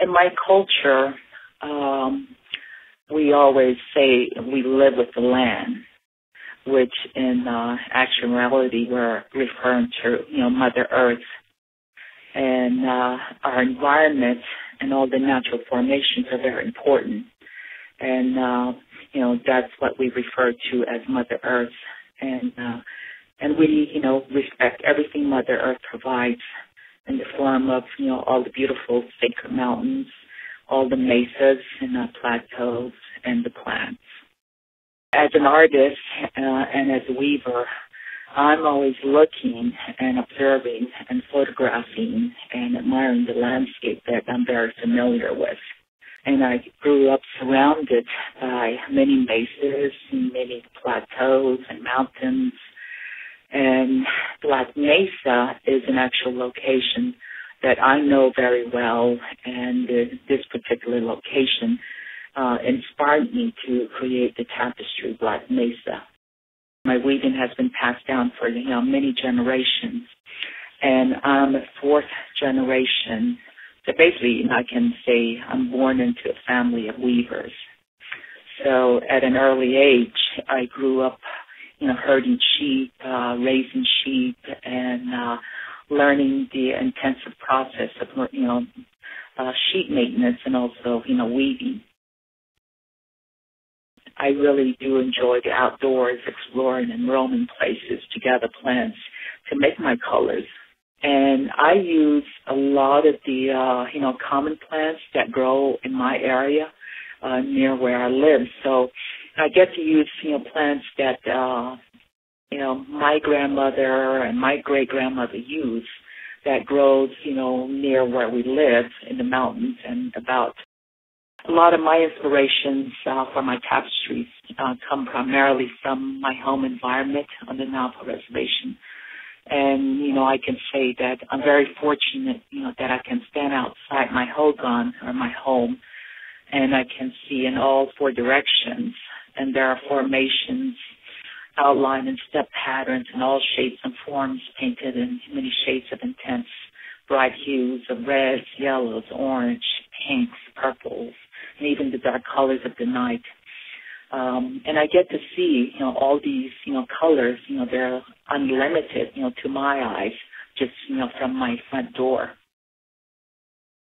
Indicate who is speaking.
Speaker 1: in my culture, um, we always say we live with the land, which in uh, actuality we're referring to, you know, Mother Earth. And uh, our environment and all the natural formations are very important. And uh, you know that's what we refer to as Mother Earth, and uh, and we you know respect everything Mother Earth provides in the form of you know all the beautiful sacred mountains, all the mesas and the plateaus and the plants. As an artist uh, and as a weaver, I'm always looking and observing and photographing and admiring the landscape that I'm very familiar with. And I grew up surrounded by many mesas and many plateaus and mountains. And Black Mesa is an actual location that I know very well, and this particular location uh, inspired me to create the tapestry Black Mesa. My weaving has been passed down for you know many generations, and I'm a fourth generation. So basically, I can say I'm born into a family of weavers. So at an early age, I grew up, you know, herding sheep, uh, raising sheep, and uh, learning the intensive process of, you know, uh, sheep maintenance and also, you know, weaving. I really do enjoy the outdoors, exploring and roaming places to gather plants to make my colors. And I use a lot of the, uh, you know, common plants that grow in my area, uh, near where I live. So I get to use, you know, plants that, uh, you know, my grandmother and my great grandmother used that grows, you know, near where we live in the mountains and about a lot of my inspirations uh, for my tapestries uh, come primarily from my home environment on the Navajo Reservation. And, you know, I can say that I'm very fortunate, you know, that I can stand outside my hogan or my home and I can see in all four directions. And there are formations outlined in step patterns in all shapes and forms painted in many shades of intense bright hues of reds, yellows, orange, pinks, purples, and even the dark colors of the night. Um, and I get to see, you know, all these, you know, colors, you know, they're unlimited, you know, to my eyes, just, you know, from my front door.